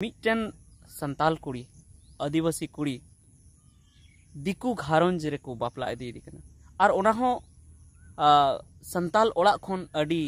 ᱢᱤᱫᱴᱮᱱ ᱥᱟᱱᱛᱟᱞ कुड़ी ᱟᱹᱫᱤᱵᱟᱹᱥᱤ ᱠᱩᱲᱤ ᱫᱤᱠᱩ ᱜᱷᱟᱨᱚᱸᱡᱽ ᱨᱮᱠᱚ ᱵᱟᱯᱞᱟ ᱤᱫᱤᱭᱮ ᱠᱟᱱᱟ ᱟᱨ ᱚᱱᱟ ᱦᱚᱸ ᱥᱟᱱᱛᱟᱞ ᱚᱲᱟᱜ ᱠᱷᱚᱱ ᱟᱹᱰᱤ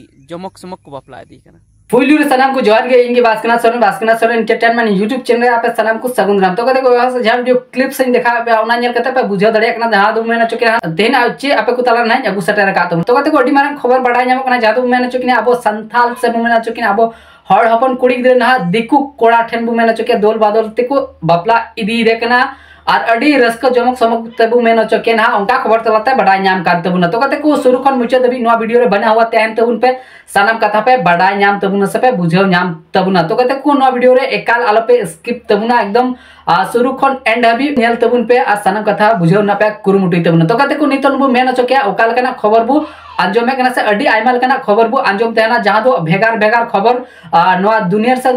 फुल को जोहर गए इनके Baskana Soren Baskana Soren entertainment YouTube channel आप सनाम को सगुन राम तो कदे जहाँ जो क्लिप्स इन देखा पे ओना नेल कते पे बुझा दड़े कना जहाँ दो मेना चुके देन आ चे आपे को नहीं अगु सटे रखा तो तो कदे अडी खबर बढ़ाई जाम कना जहाँ दो मेना चुके ने अबो संथाल से मेना चुके ने अबो हर हपन कुड़ी गिदरे ना दिकु कोड़ा ठेन मेन चुके, दोल बादल तेको बापला इदी रेकना और अड़ी रस्क जमक समक तबु मेन चके ना, उनका खबर तलाते बड़ाई नाम तो कते को शुरू खन मुचे दबी नो वीडियो रे बना हुआ तहन तबुन पे, सानम कथा पे बड़ाई नाम तबुना से पे बुझाव नाम तबुना तो कते को वीडियो रे, एकाल आलो पे स्किप एकदम एंड हबी नेल तबुन पे, आ, सानम कथा बुझाव ना पे तबुन। तो कते को मेन खबर बु, अंजम में से अडी खबर बु, अंजम तेना जहाँ दो तो भेगार भेगार खबर दुनिया से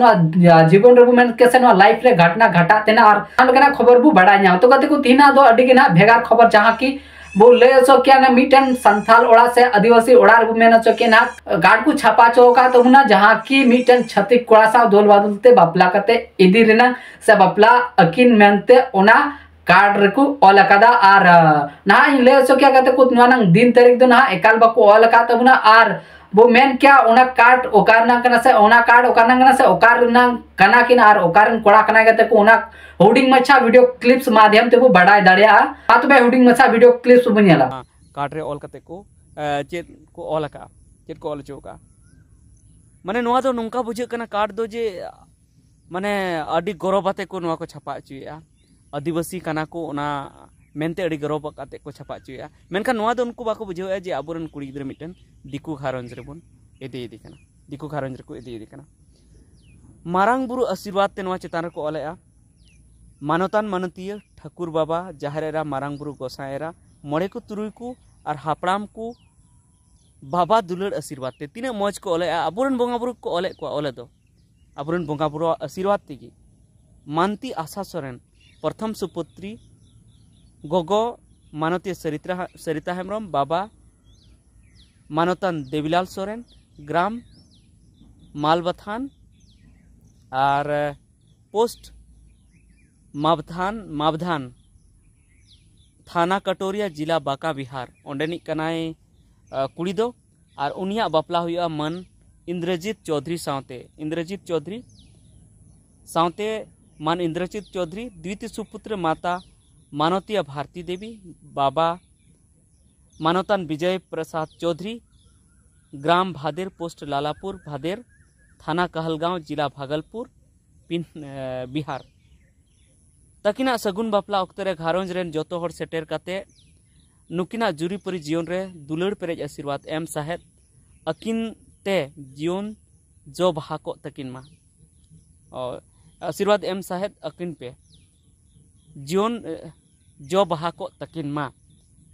जीवन रे मेन लाइफ रे घटना घटा, तेना खबर बु, बड़ा न्या तो कते को तीना दो, अडी भेगार खबर जहाँ की ले सो क्या ना मीटन संथाल ओड़ा से आदिवासी ओड़ा मेन सो के ना? गाड को छापा चौका तो ना जहाँ की मीटन छतिक कोड़ा सा दोल बादलते बापला कते इदी रेना से बापला अकिन मेनते ओना कार्ड रेको ऑल अकादा आर ना ले सो क्या कहते कुछ दिन तारीख दो ना एकाल बाको ऑल बुना आर। वो मेन क्या ओना कार्ड ओकार ना कना से ओना कार्ड ओकार ना कना से ओकार ना कना किन आर ओकार कोड़ा कना कहते को ओना हुडिंग मच्छा वीडियो क्लिप्स माध्यम ते वो बड़ाई दड़िया आ तो हुडिंग मच्छा वीडियो क्लिप्स बनियाला कार्ड रे ऑल कते को चेत को ऑल अका चेत को ऑल चोका माने नोआ दो नोंका बुझे कना कार्ड दो जे, माने अडी गौरवते को नोआ को छापा चुया आदिवासी कना को ना मेनते गौरव को छापा चुया दो उनको बाको बुझाव जे आबोरन कुड़ी मिटन दिकु घारंज रेबन इदी दिकु घारंज रे को इदी इदी कना मारांग बुरु आशीर्वाद चेतान को ऑलेआ मानतान मानतीय ठाकुर बाबा जाहरेरा मारांग बुरु गोसाएरा मोड़े को तुरुई को और हापड़ाम को बाबा दुलड़ आशीर्वाद तीन मौज को ऑलेआ आबोरन बोंगा बुरु को ऑले को दो आबोरन बोंगा बुरु आशीर्वाद तेगी मानती आशा सोरेन प्रथम सुपुत्री गगो मानती सरिता सरिता हेम्रम बाबा मानतान देवीलाल सोरेन ग्राम मालबथान और पोस्ट मावधान मावधान थाना कटोरिया जिला बाका बिहार ओंडेनिक कुड़ी दो और उनिया बापला हुआ मन इंद्रजीत चौधरी सावते इंद्रजीत चौधरी सावते मान इंद्रजीत चौधरी द्वितीय सुपुत्र माता मानवती भारती देवी, बाबा मानवतान विजय प्रसाद चौधरी, ग्राम भादेर, पोस्ट लालापुर भादेर, थाना कहलगांव, जिला भागलपुर, पिन बिहार। तकिना सगुन बापला अक्तरे घारोंज रेन जोतो हर सेटेर काते, नुकिना जुरीपरी जीवन रे दुलड़ पेरेज आशीर्वाद एम साहेब, अकिन ते जीवन जो बहाको तकिन मा। और आशीर्वाद एम साहेब, अकिन पे। जीवन जो को तकिन मा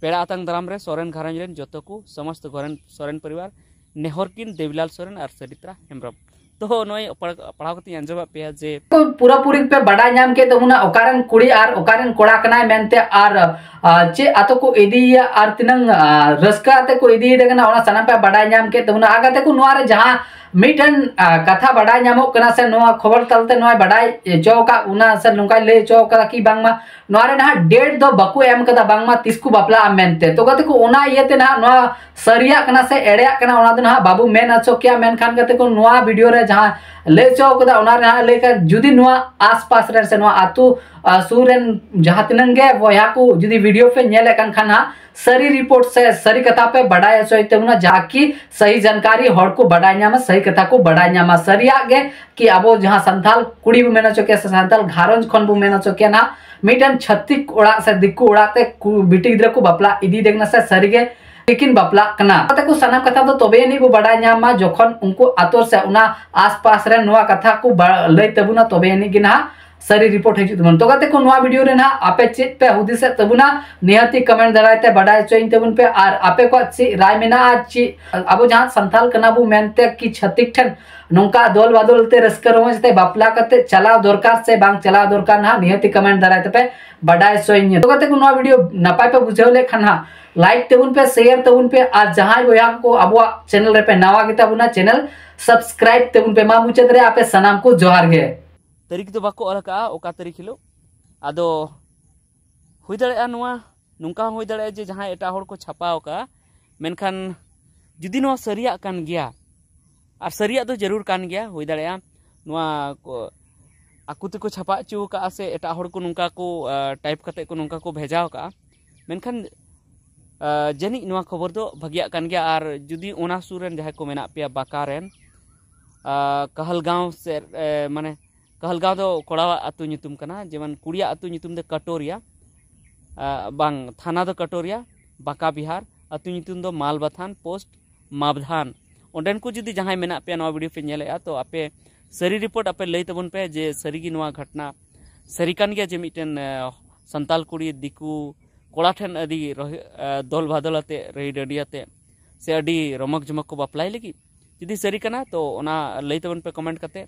पेड़ा आतंग दाराम रे सोरेन घरांज रेन जोतो को समस्त घरेन सोरेन परिवार नेहरकिन देवीलाल सोरेन और सरित्रा हेम्ब्रम तो नोय पढ़ाव कती अंजमा पे जे पूरा पूरी पे बड़ा नाम के तमुना ओकारन कुड़ी आर ओकारन कोड़ा कनाय मेनते आर चे आतो को इदी आर तिनंग रस्का आते को इदी देगना ओना सना पे बड़ा नाम के तमुना आगाते को नुआरे जहाँ मिटन कथा कना से खबर तलते उना से नुका ले चौका की डेट दो बकु एम कदा बांगमा तिसकु बापला मेनते तो गते को सरिया से ना बाबू मेन अचो को रे जहाँ ले लेकर जुदी आसपास से आतु सूरन जहाँ तिनंगे वो यहाँ को जुदी वीडियो पे खाना सरी रिपोर्ट से, सरी कथा पे बढ़ाया सोते उना जाकी सही जानकारी हर को बढ़ाया नामा सही कथा को बढ़ाया नामा सरी आगे कि अब जहाँ संथाल कुड़ी भी मेना चोके, संथाल घारंज खन बु मेना चोके ना, मिटन छत्तीक ओड़ा से, दिक्कु ओड़ाते बिटी गिद्रा को बापला इदी देखना से सरीगे लेकिन बापला कना। को सना कथा तो तबे नहीं बु बढ़ाया नामा जखन उनको आतोर से उना आसपास रे नुआ कथा को लई तबुना तबे नहीं गिना। सारी रिपोर्ट हजू तबन तो नवा वीडियो रे ना, आपे चेत पे हुदिस तबुना निहती कमेंट बडाय चोइन तबुन पे, आर आपे को ची राय मेना ची, अब जहाँ संथाल कनाबु मेनते की छतिक ठन, नोंका दोल बादलते रस्कर रोजते बापला कते चला दरकार से बांग चला दरकार ना निहती कमेंट दरायते पे बडाय चोइन तो को नवा वीडियो नपाय पे बुझावले खना लाइक तबुन पे शेयर तबुन पे आर जहाँ बोया को अब चैनल पे नवा गिता बुना चैनल सब्सक्राइब तबुन पे, मा मुचत रे आपे सनाम को जोहार गे तारीख दो बाको ऑल का ओका तारीख हिलो नुंका दाड़ेया जे जहाँ एटा को छापाव का मेनखान जुदी कान गया और सरिया दो ज़रूर कान गया aku tuh छापा चु का से एटा को नुंका को टाइप कते को नुंका को भेजाव का मेनखान जनी नुआ खबर दो कान गया और जुदी सुरन जहाँ को मेना पे बाकारेन कहलगांव से कहलगांव kana जेमन दे कटोरिया बांग थाना दो कटोरिया बाका बिहार दो मालबाथान पोस्ट माबधान ओंडेन को जुदी जहाँ मेना पे वीडियो पे तो आपे सरी रिपोर्ट आपे तबन पे जे सरी घटना सरी कान गया जे मिटन संताल कुड़ी दिकू कोड़ा ठेन दल भादलते रही डडियाते से रमक जमक को बापलाई लगी जुदी सरी तो लई तबन पे कमेंट करते